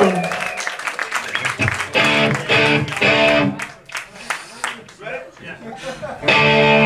Ready? Yeah.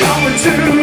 Coming to